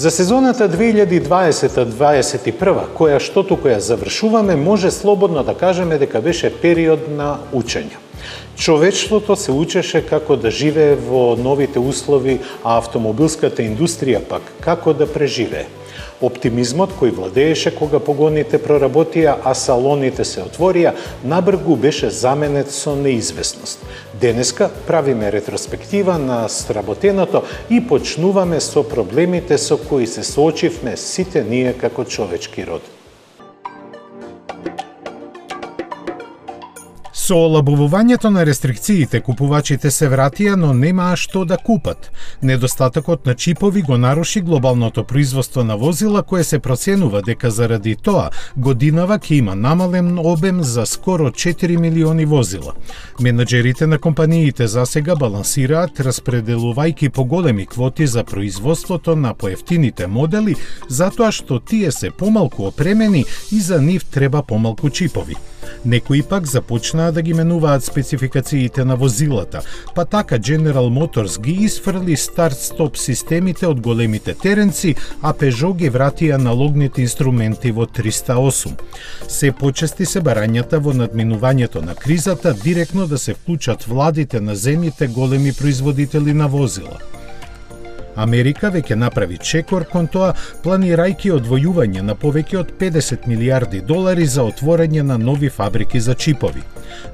За сезоната 2020-2021, која што туку ја завршуваме, може слободно да кажеме дека беше период на учење. Човечеството се учеше како да живее во новите услови, а автомобилската индустрија пак како да преживее. Оптимизмот кој владееше кога погоните проработија, а салоните се отворија, набргу беше заменет со неизвестност. Денеска правиме ретроспектива на сработеното и почнуваме со проблемите со кои се соочивме сите ние како човечки род. Со олабувувањето на рестрикциите, купувачите се вратија, но немаа што да купат. Недостатокот на чипови го наруши глобалното производство на возила, кое се проценува дека заради тоа годинава ќе има намален обем за скоро 4 милиони возила. Менеджерите на компаниите за сега балансираат, распределувајќи поголеми квоти за производството на поевтините модели, затоа што тие се помалку опремени и за нив треба помалку чипови. Некои пак започнаа да ги менуваат спецификациите на возилата, па така General Motors ги изфрли старт-стоп системите од големите теренци, а Peugeot ги врати аналогните инструменти во 308. Се почести се барањата во надминувањето на кризата директно да се вклучат владите на земјите големи производители на возила. Америка веќе направи чекор кон тоа, планирајќи одвојување на повеќе од 50 милиарди долари за отворање на нови фабрики за чипови.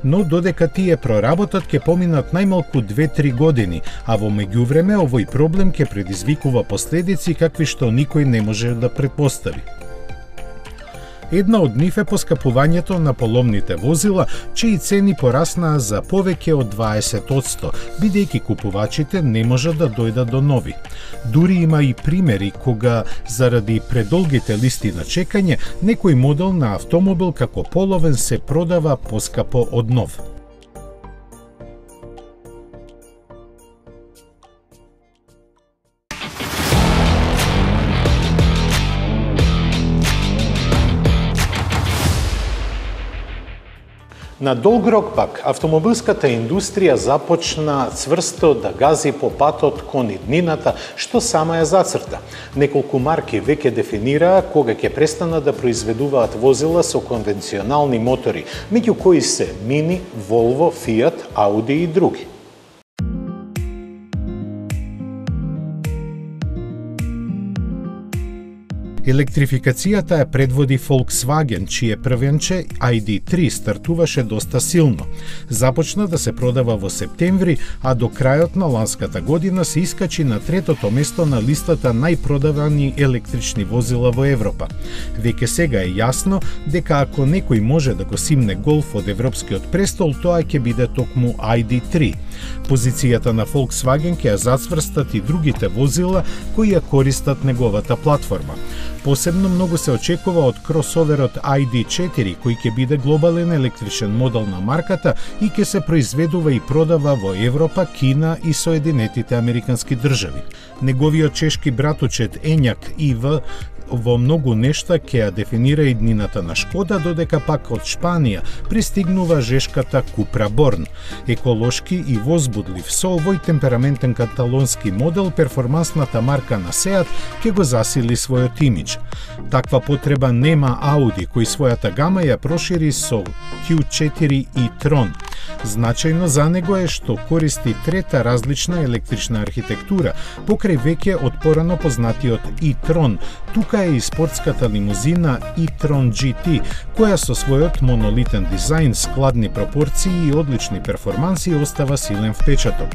Но додека тие проработат ќе поминат најмалку 2-3 години, а во меѓувреме овој проблем ќе предизвикува последици какви што никој не може да предпостави. Една од нив е поскапувањето на поломните возила, чии цени пораснаа за повеќе од 20%, бидејќи купувачите не можат да дојдат до нови. Дури има и примери кога заради предолгите листи на чекање некој модел на автомобил како половен се продава поскапо од нов. На долг рок пак, автомобилската индустрија започна цврсто да гази по патот кон иднината, што сама ја зацрта. Неколку марки веќе дефинираа кога ќе престанат да произведуваат возила со конвенционални мотори, меѓу кои се Мини, Volvo, Fiat, Audi и други. Електрификацијата ја предводи Volkswagen, чие првенче ID3 стартуваше доста силно. Започна да се продава во септември, а до крајот на ланската година се искачи на третото место на листата најпродавани електрични возила во Европа. Веќе сега е јасно дека ако некој може да го симне голф од европскиот престол, тоа ќе биде токму ID3. Позицијата на Volkswagen ќе ја зацврстат и другите возила кои ја користат неговата платформа. Посебно многу се очекува од кросоверот ID4, кој ќе биде глобален електричен модел на марката и ќе се произведува и продава во Европа, Кина и Соединетите Американски држави. Неговиот чешки братучет Enyaq ИВ во многу нешта ќе ја дефинира иднината на Шкода, додека пак од Шпанија пристигнува жешката Купра Борн. Еколошки и возбудлив со овој темпераментен каталонски модел, перформансната марка на Сеат ќе го засили својот имидж. Таква потреба нема Ауди, кој својата гама ја прошири со Q4 и Tron. Значајно за него е што користи трета различна електрична архитектура, покрај веќе од порано познатиот e-tron. Тука е и спортската лимузина e-tron GT, која со својот монолитен дизајн, складни пропорции и одлични перформанси остава силен впечаток.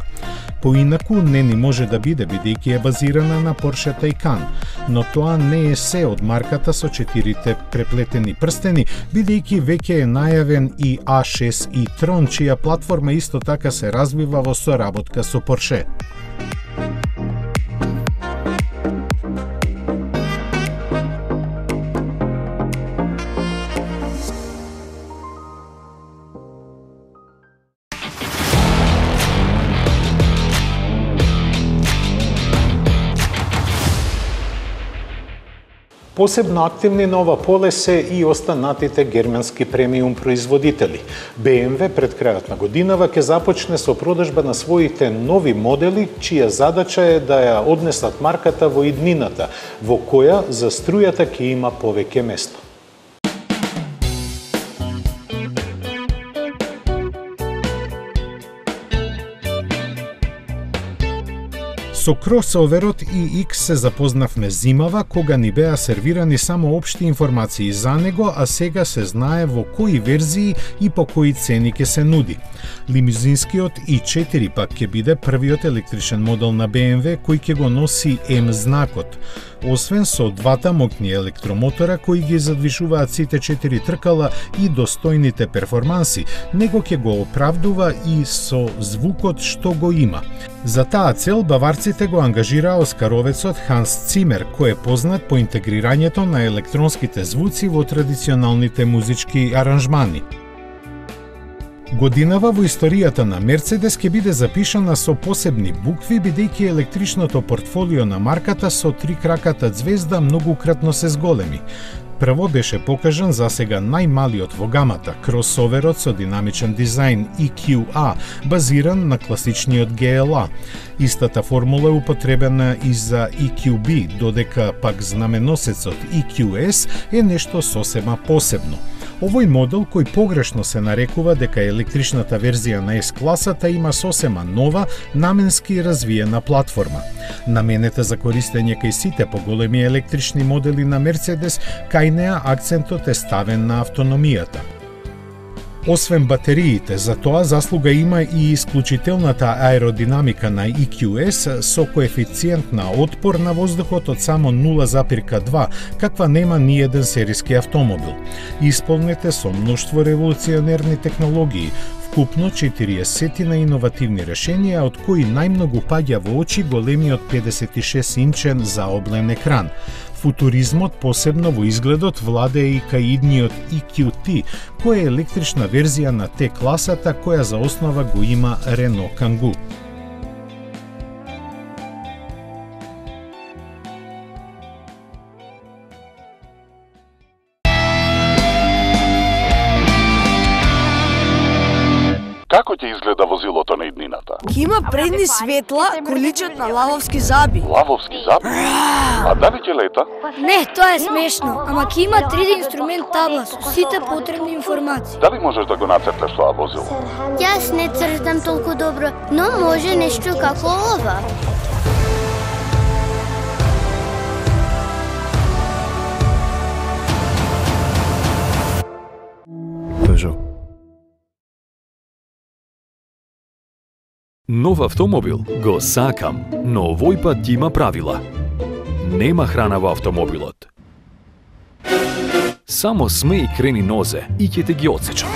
Поинаку не ни може да биде бидејќи е базирана на Porsche Taycan, но тоа не е се од марката со четирите преплетени прстени, бидејќи веќе е најавен и A6 и Tron, чија платформа исто така се развива во соработка со Порше. Посебно активни на ова поле се и останатите германски премиум производители. BMW пред крајот на годинава ќе започне со продажба на своите нови модели, чија задача е да ја однесат марката во иднината, во која за струјата ќе има повеќе место. Со кросоверот и X се запознавме зимава, кога ни беа сервирани само обшти информации за него, а сега се знае во кои верзии и по кои цени ќе се нуди. Лимузинскиот i4 пак ќе биде првиот електричен модел на BMW кој ќе го носи M знакот освен со двата мокни електромотора кои ги задвишуваат сите четири тркала и достојните перформанси, него ќе го оправдува и со звукот што го има. За таа цел баварците го ангажираа оскаровецот Ханс Цимер, кој е познат по интегрирањето на електронските звуци во традиционалните музички аранжмани. Годинава во историјата на Мерцедес ќе биде запишана со посебни букви, бидејќи електричното портфолио на марката со три краката звезда многукратно се зголеми. Прво беше покажан за сега најмалиот во гамата, кросоверот со динамичен дизајн EQA, базиран на класичниот GLA. Истата формула е употребена и за EQB, додека пак знаменосецот EQS е нешто сосема посебно – Овој модел кој погрешно се нарекува дека електричната верзија на S-класата има сосема нова, наменски развиена платформа. Наменета за користење кај сите поголеми електрични модели на Мерцедес, кај неа акцентот е ставен на автономијата. Освен батериите, за тоа заслуга има и исклучителната аеродинамика на EQS со коефициент на отпор на воздухот од само 0,2, каква нема ни еден сериски автомобил. Исполнете со мноштво револуционерни технологии, вкупно 40 на иновативни решенија, од кои најмногу паѓа во очи големиот 56 инчен заоблен екран. Футуризмот, посебно во изгледот, владее и кај идниот EQT, која е електрична верзија на Т-класата која за основа го има Renault Kangoo. Предни светла кои личат на лавовски заби. Лавовски заби? А дали ќе лета? Не, тоа е смешно, ама ќе има 3D инструмент табла со сите потребни информации. Дали можеш да го нацрташ тоа возило? Јас не цртам толку добро, но може нешто како ова. Peugeot. Нов автомобил го сакам, но овој пат има правила. Нема храна во автомобилот. Само смеј крени нозе и ќе те ги отсечам.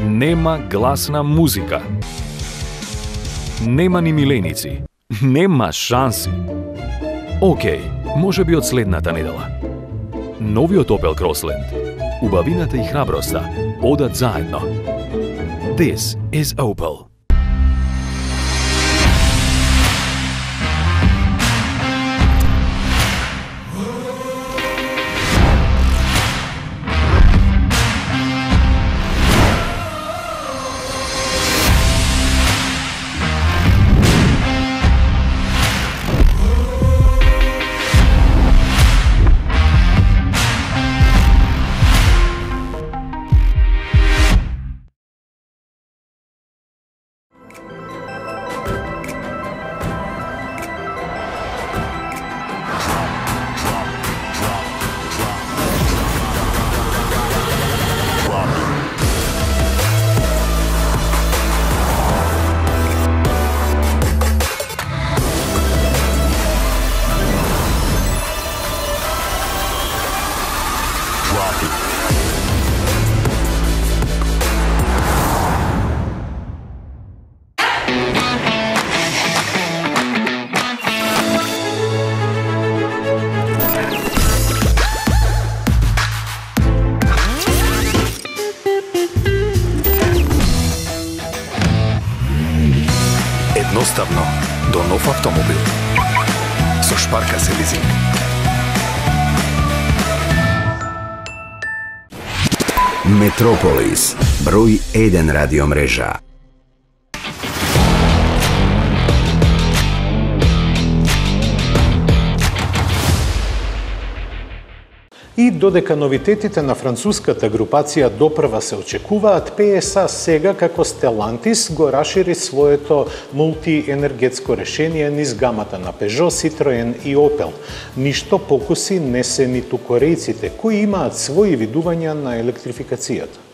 Нема гласна музика. Нема ни миленици. Нема шанси. Океј, може би од следната недела. Новиот Opel Crossland. Убавината и храброста одат заедно. This is Opel. Број 1 радиомрежа. И додека новитетите на француската групација допрва се очекуваат, PSA сега како Stellantis го расшири своето мултиенергетско решение низ гамата на Peugeot, Citroen и Opel. Ништо покуси не се ниту корејците, кои имаат своји видувања на електрификацијата.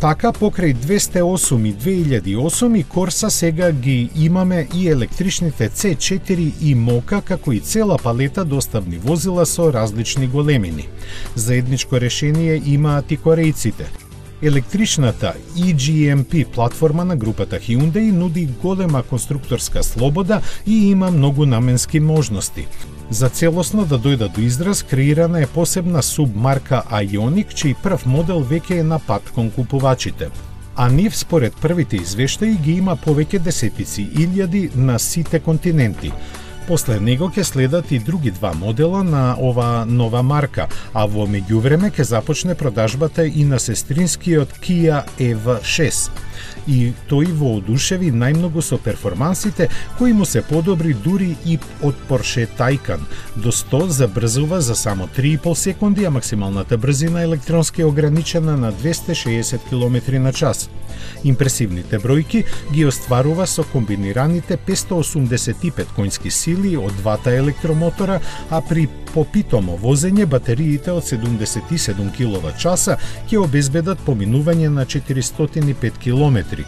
Така, покрај 208 и 2008 и Корса сега ги имаме и електричните C4 и Мока, како и цела палета доставни возила со различни големини. Заедничко решение имаат и корејците. Електричната EGMP платформа на групата Hyundai нуди голема конструкторска слобода и има многу наменски можности. За целосно да дојда до израз, креирана е посебна субмарка Ioniq, чиј прв модел веќе е на пат кон купувачите. А нив, според првите извештаи, ги има повеќе десетици илјади на сите континенти. После него ќе следат и други два модела на ова нова марка, а во меѓувреме ќе започне продажбата и на сестринскиот Kia EV6 и тој воодушеви најмногу со перформансите кои му се подобри дури и од Porsche Taycan. До 100 забрзува за само 3,5 секунди, а максималната брзина електронски е ограничена на 260 км на час. Импресивните бројки ги остварува со комбинираните 585 конски сили од двата електромотора, а при попитомо возење батериите од 77 кWh ќе обезбедат поминување на 405 км.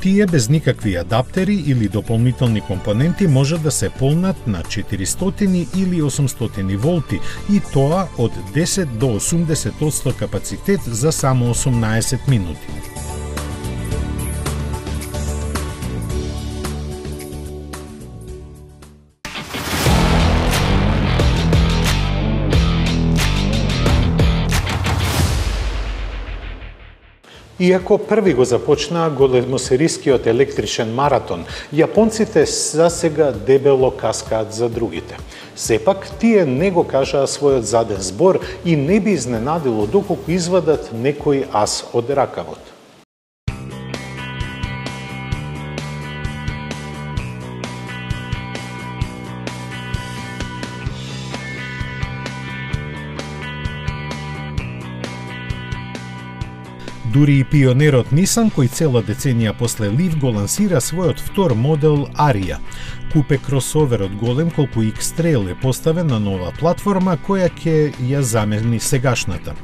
Тие без никакви адаптери или дополнителни компоненти може да се полнат на 400 или 800 волти и тоа од 10 до 80% капацитет за само 18 минути. Иако први го започнаа големосерискиот електричен маратон, јапонците за сега дебело каскаат за другите. Сепак, тие не го кажаа својот заден збор и не би изненадило доколку извадат некој ас од ракавот. Дури и пионерот Nissan, кој цела деценија после Leaf го лансира својот втор модел Арија. Купе кросоверот голем колку X-Trail е поставен на нова платформа која ќе ја замени сегашната.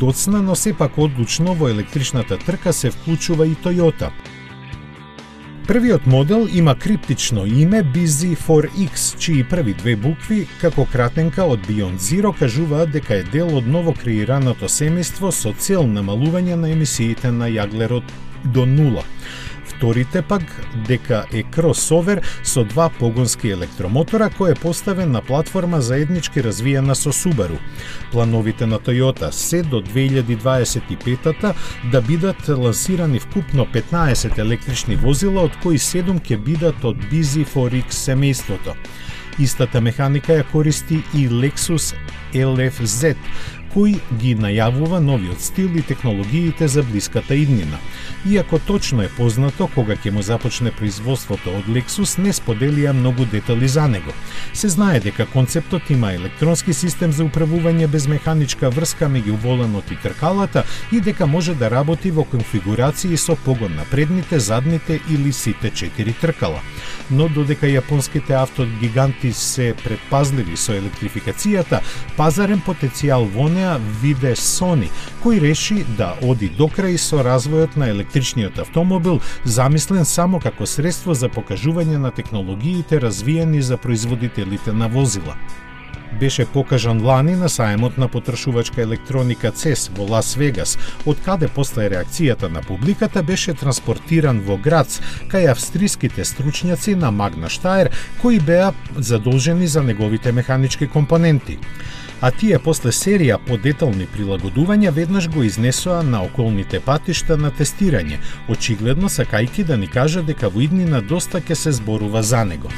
Доцна, но сепак одлучно во електричната трка се вклучува и Toyota – Првиот модел има криптично име BZ4X, чии први две букви, како кратенка од Beyond Zero, кажуваат дека е дел од ново креираното семејство со цел намалување на емисиите на јаглерод до нула. Вторите пак дека е кросовер со два погонски електромотора кој е поставен на платформа заеднички развиена со Subaru. Плановите на Toyota се до 2025-та да бидат лансирани вкупно 15 електрични возила, од кои 7 ќе бидат од Busy 4X семејството. Истата механика ја користи и Lexus LFZ, кој ги најавува новиот стил и технологиите за блиската иднина. Иако точно е познато кога ќе му започне производството од Lexus, не споделија многу детали за него. Се знае дека концептот има електронски систем за управување без механичка врска меѓу воланот и тркалата и дека може да работи во конфигурации со погон на предните, задните или сите четири тркала. Но додека јапонските автогиганти се предпазливи со електрификацијата, пазарен потенцијал во компанија Vive Sony, кој реши да оди до крај со развојот на електричниот автомобил, замислен само како средство за покажување на технологиите развиени за производителите на возила беше покажан лани на саемот на потрошувачка електроника CES во Лас Вегас, од каде после реакцијата на публиката беше транспортиран во Грац, кај австриските стручњаци на Магна Штаер, кои беа задолжени за неговите механички компоненти а тие после серија по детални прилагодувања веднаш го изнесоа на околните патишта на тестирање, очигледно сакајки да ни кажа дека во иднина доста ќе се зборува за него.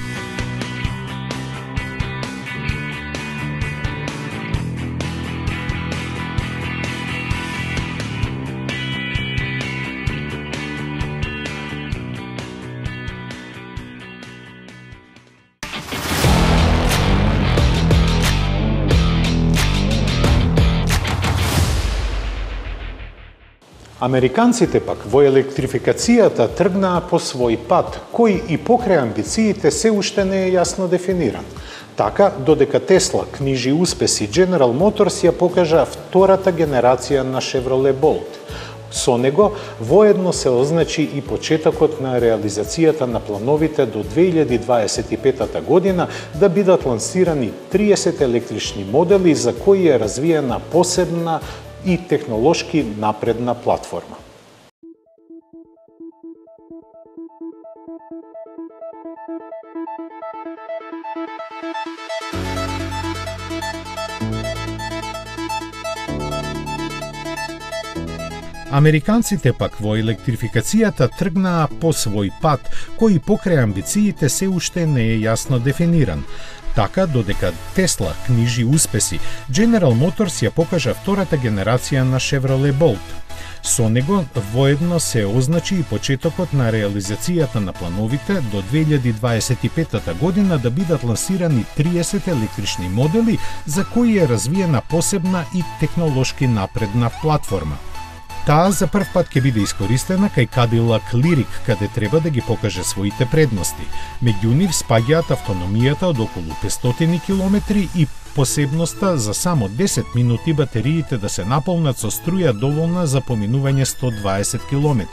Американците пак во електрификацијата тргнаа по свој пат, кој и покрај амбициите се уште не е јасно дефиниран. Така, додека Тесла книжи успеси, General Motors ја покажа втората генерација на Chevrolet Bolt. Со него воедно се означи и почетокот на реализацијата на плановите до 2025 година да бидат лансирани 30 електрични модели за кои е развиена посебна и технолошки напредна платформа. Американците пак во електрификацијата тргнаа по свој пат, кој покрај амбициите се уште не е јасно дефиниран. Така, додека Тесла книжи успеси, General Motors ја покажа втората генерација на Chevrolet Bolt. Со него воедно се означи и почетокот на реализацијата на плановите до 2025 година да бидат лансирани 30 електрични модели за кои е развиена посебна и технолошки напредна платформа. Таа за прв пат ќе биде искористена кај Cadillac Lyric, каде треба да ги покаже своите предности. Меѓу нив спаѓаат автономијата од околу 500 км и посебноста за само 10 минути батериите да се наполнат со струја доволна за поминување 120 км.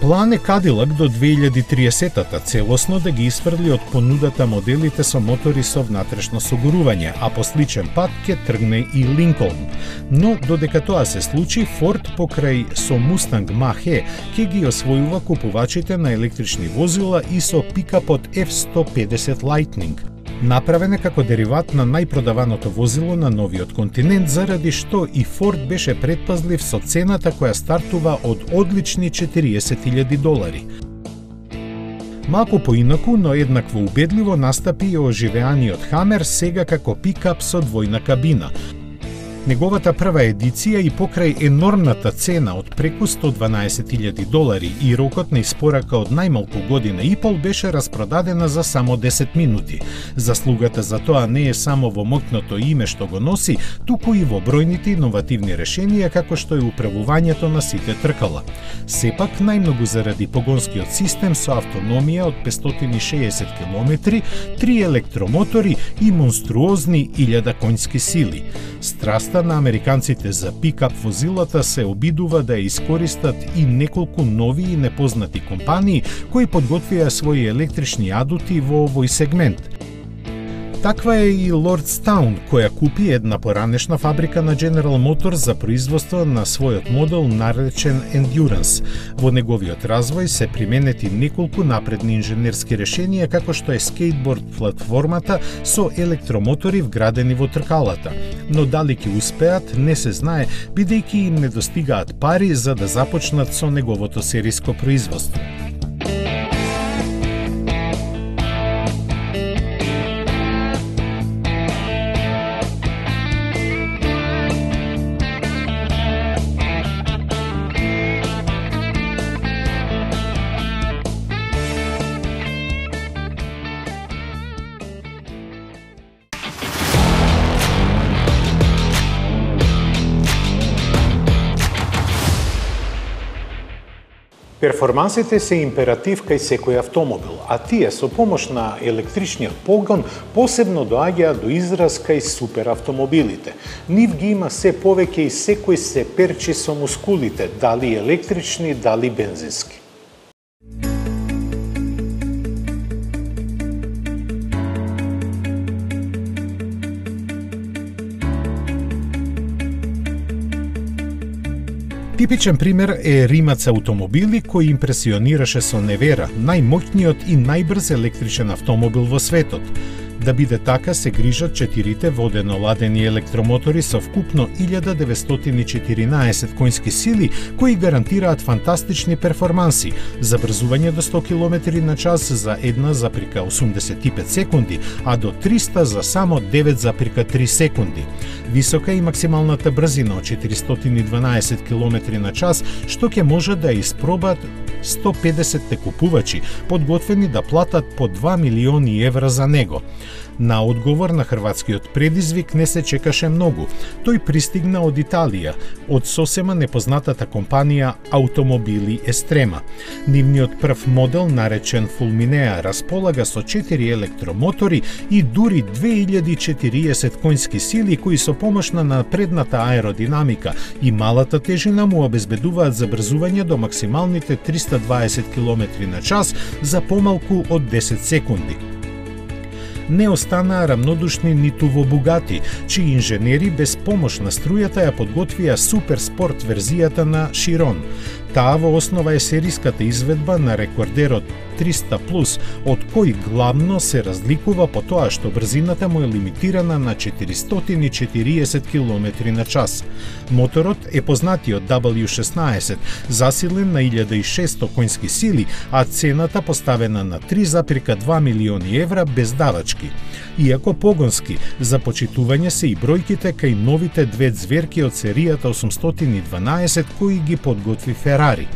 План е Кадилак до 2030-та целосно да ги исфрли од понудата моделите со мотори со внатрешно согорување, а по сличен пат ќе тргне и Линколн. Но додека тоа се случи, Форд покрај со Мустанг Мах-Е ќе ги освојува купувачите на електрични возила и со пикапот F-150 Lightning – направена како дериват на најпродаваното возило на новиот континент, заради што и Форд беше предпазлив со цената која стартува од одлични 40.000 долари. Малку поинаку, но еднакво убедливо настапи и оживеаниот Хамер сега како пикап со двојна кабина, Неговата прва едиција и покрај енормната цена од преку 112.000 долари и рокот на испорака од најмалку година и пол беше распродадена за само 10 минути. Заслугата за тоа не е само во мокното име што го носи, туку и во бројните иновативни решенија како што е управувањето на сите тркала. Сепак најмногу заради погонскиот систем со автономија од 560 км, три електромотори и монструозни 1000 конски сили. Страст Власта на американците за пикап возилата се обидува да ја искористат и неколку нови и непознати компании кои подготвија своји електрични адути во овој сегмент. Таква е и Лордстаун, која купи една поранешна фабрика на General Motors за производство на својот модел наречен Endurance. Во неговиот развој се применети неколку напредни инженерски решенија како што е скейтборд платформата со електромотори вградени во тркалата. Но дали ќе успеат не се знае, бидејќи им недостигаат пари за да започнат со неговото сериско производство. Перформансите се императив кај секој автомобил, а тие со помош на електричниот погон посебно доаѓаат до израз кај суперавтомобилите. Нив ги има се повеќе и секој се перчи со мускулите, дали електрични, дали бензински. Типичен пример е Римац автомобили кој импресионираше со Невера, најмоќниот и најбрз електричен автомобил во светот. Да биде така се грижат четирите водено ладени електромотори со вкупно 1914 конски сили кои гарантираат фантастични перформанси, забрзување до 100 км на час за 1,85 секунди, а до 300 за само 9,3 секунди. Висока и максималната брзина од 412 км на час, што ќе може да испробат 150 текупувачи, подготвени да платат по 2 милиони евра за него. На одговор на хрватскиот предизвик не се чекаше многу. Тој пристигна од Италија, од сосема непознатата компанија Автомобили Естрема. Нивниот прв модел, наречен Фулминеа располага со 4 електромотори и дури 2040 конски сили кои со помош на напредната аеродинамика и малата тежина му обезбедуваат забрзување до максималните 320 км на час за помалку од 10 секунди не останаа рамнодушни ниту во Бугати, чии инженери без помош на струјата ја подготвија суперспорт верзијата на Широн. Таа во основа е сериската изведба на рекордерот 300 плюс, од кој главно се разликува по тоа што брзината му е лимитирана на 440 км на час. Моторот е познатиот W16, засилен на 1600 конски сили, а цената поставена на 3,2 милиони евра без давачки. Иако погонски, за почитување се и бројките кај новите две зверки од серијата 812 кои ги подготви Ферари Ферари.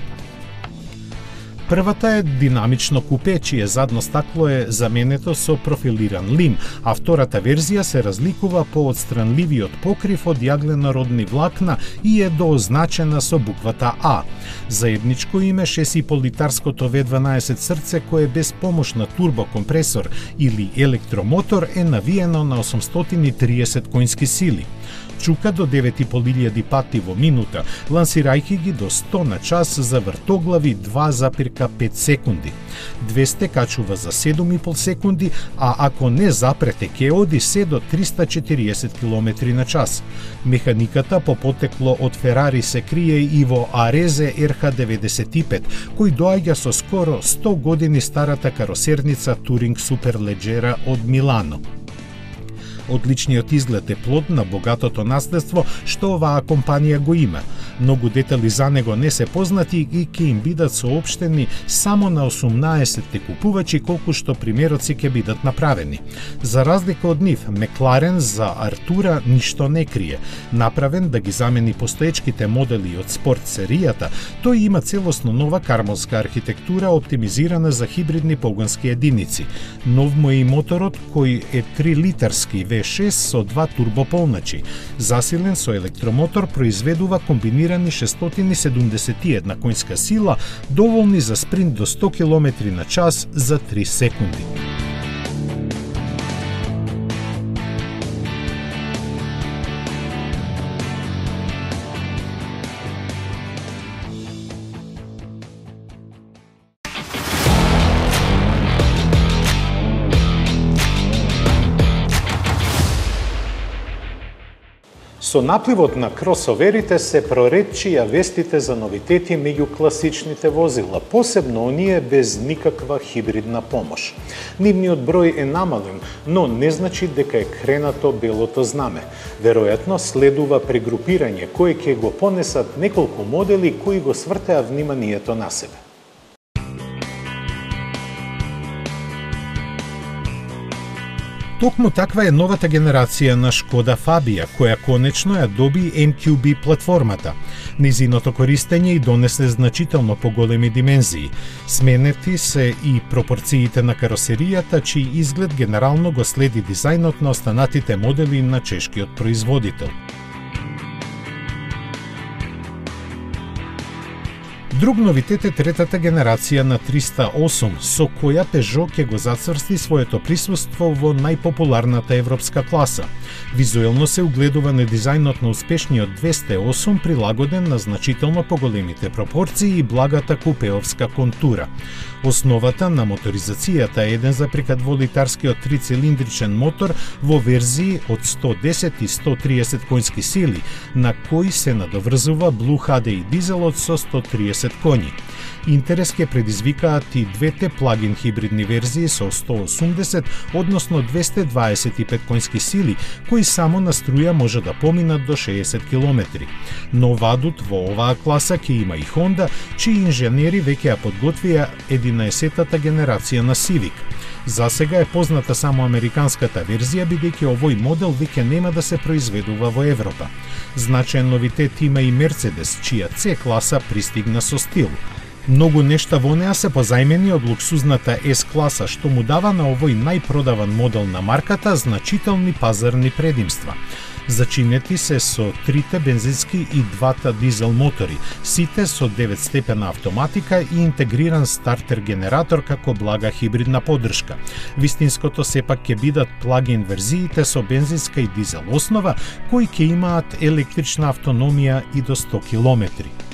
Првата е динамично купе, чие задно стакло е заменето со профилиран лим, а втората верзија се разликува по одстранливиот покрив од јагленородни влакна и е доозначена со буквата А. Заедничко име 6,5 литарското V12 срце кое без помош на турбокомпресор или електромотор е навиено на 830 конски сили чука до 9.500 пати во минута, лансирајќи ги до 100 на час за вртоглави 2,5 секунди. 200 качува за 7,5 секунди, а ако не запрете ке оди се до 340 км на час. Механиката по потекло од Ферари се крие и во Арезе РХ-95, кој доаѓа со скоро 100 години старата каросерница Туринг Суперледжера од Милано. Одличниот изглед е плод на богатото наследство што оваа компанија го има. Многу детали за него не се познати и ќе им бидат соопштени само на 18 купувачи колку што примероци ќе бидат направени. За разлика од нив, Мекларен за Артура ништо не крие. Направен да ги замени постоечките модели од спорт серијата, тој има целосно нова кармонска архитектура оптимизирана за хибридни погонски единици. Нов му е и моторот кој е 3 литарски V6 со два турбополначи. Засилен со електромотор произведува комбинирани 671 конска сила, доволни за спринт до 100 км на час за 3 секунди. Со напливот на кросоверите се проредчија вестите за новитети меѓу класичните возила, посебно оние без никаква хибридна помош. Нивниот број е намален, но не значи дека е кренато белото знаме. Веројатно следува прегрупирање кое ќе го понесат неколку модели кои го свртеа вниманието на себе. Токму таква е новата генерација на Шкода Фабија, која конечно ја доби MQB платформата. Низиното користење и донесе значително поголеми димензии. Сменети се и пропорциите на каросеријата, чиј изглед генерално го следи дизајнот на останатите модели на чешкиот производител. Друг новитет е третата генерација на 308, со која Peugeot ќе го зацврсти своето присуство во најпопуларната европска класа. Визуелно се угледува на дизајнот на успешниот 208 прилагоден на значително поголемите пропорции и благата купеовска контура. Основата на моторизацијата е 1,2 литарскиот трицилиндричен мотор во верзии од 110 и 130 конски сили, на кои се надоврзува Blue HD дизелот со 130 коњи. Интерес ќе предизвикаат и двете плагин хибридни верзии со 180, односно 225 конски сили, кои само на струја може да поминат до 60 км. Но вадут во оваа класа ќе има и Honda, чии инженери веќе ја подготвија 11-тата генерација на Civic. За сега е позната само американската верзија, бидејќи овој модел веќе нема да се произведува во Европа. Значаен новитет има и Мерцедес, чија C класа пристигна со стил. Многу нешта во неа се позајмени од луксузната S-класа, што му дава на овој најпродаван модел на марката значителни пазарни предимства. Зачинети се со трите бензински и двата дизел мотори, сите со 9 степена автоматика и интегриран стартер генератор како блага хибридна поддршка. Вистинското сепак ќе бидат плагин верзиите со бензинска и дизел основа, кои ќе имаат електрична автономија и до 100 километри.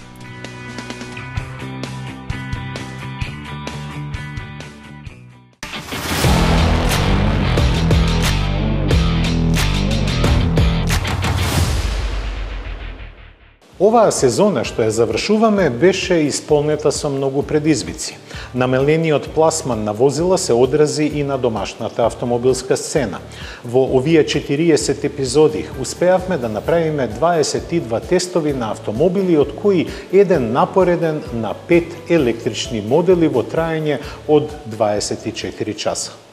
Оваа сезона што ја завршуваме беше исполнета со многу предизвици. Намелениот пласман на возила се одрази и на домашната автомобилска сцена. Во овие 40 епизоди успеавме да направиме 22 тестови на автомобили, од кои еден напореден на 5 електрични модели во траење од 24 часа.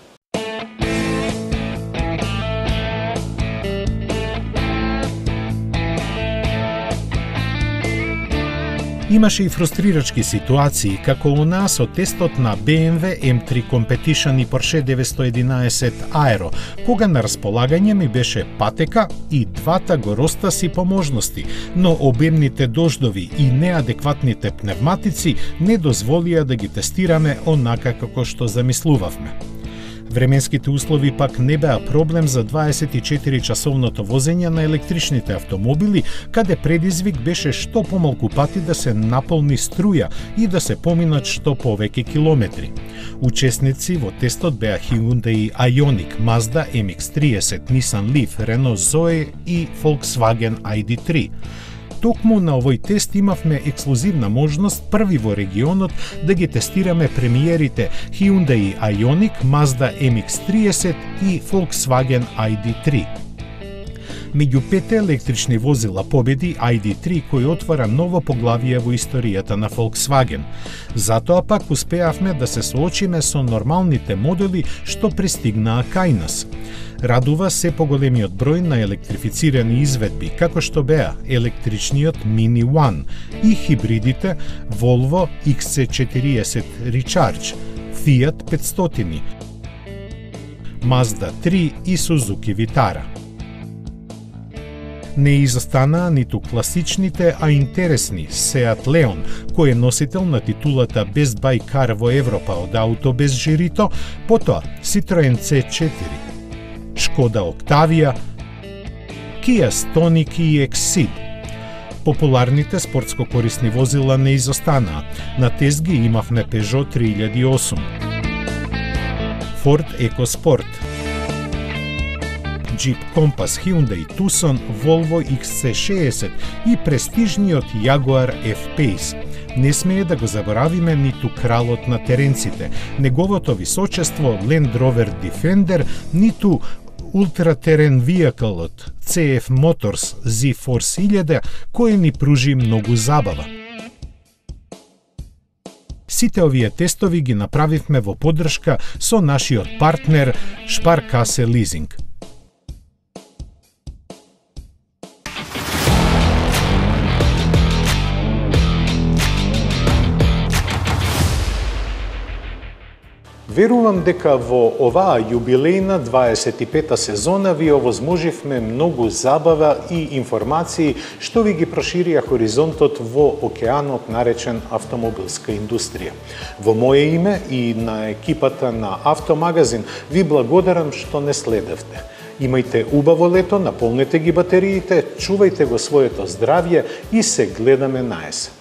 Имаше и фрустрирачки ситуации, како онаа со тестот на BMW M3 Competition и Porsche 911 Aero, кога на располагање ми беше патека и двата гороста по можности, но обемните дождови и неадекватните пневматици не дозволија да ги тестираме онака како што замислувавме. Временските услови пак не беа проблем за 24-часовното возење на електричните автомобили, каде предизвик беше што помалку пати да се наполни струја и да се поминат што повеќе километри. Учесници во тестот беа Hyundai Ioniq, Mazda MX-30, Nissan Leaf, Renault Zoe и Volkswagen ID3 токму на овој тест имавме ексклузивна можност први во регионот да ги тестираме премиерите Hyundai Ioniq, Mazda MX-30 и Volkswagen ID3. Меѓу пете електрични возила победи ID3 кој отвара ново поглавие во историјата на Volkswagen. Затоа пак успеавме да се соочиме со нормалните модели што пристигнаа кај нас радува се поголемиот број на електрифицирани изведби, како што беа електричниот Mini One и хибридите Volvo XC40 Recharge, Fiat 500, Mazda 3 и Suzuki Vitara не изостанаа ниту класичните, а интересни Seat Leon, кој е носител на титулата Best Buy Car во Европа од Ауто без жирито, потоа Citroen C4, Шкода Октавија, Kia Stonic и Exceed. Популарните спортско корисни возила не изостанаа. На тезги имавме Peugeot 3008, Ford EcoSport, Jeep Compass, Hyundai Tucson, Volvo XC60 и престижниот Jaguar F-Pace. Не смее да го заборавиме ниту кралот на теренците, неговото височество Land Rover Defender, ниту ултратерен вијакалот CF Motors Z-Force 1000 кој ни пружи многу забава. Сите овие тестови ги направивме во поддршка со нашиот партнер Шпаркасе Лизинг – Верувам дека во оваа јубилејна 25-та сезона ви овозможивме многу забава и информации што ви ги проширија хоризонтот во океанот наречен автомобилска индустрија. Во моје име и на екипата на Автомагазин ви благодарам што не следевте. Имајте убаво лето, наполнете ги батериите, чувајте го своето здравје и се гледаме на есен.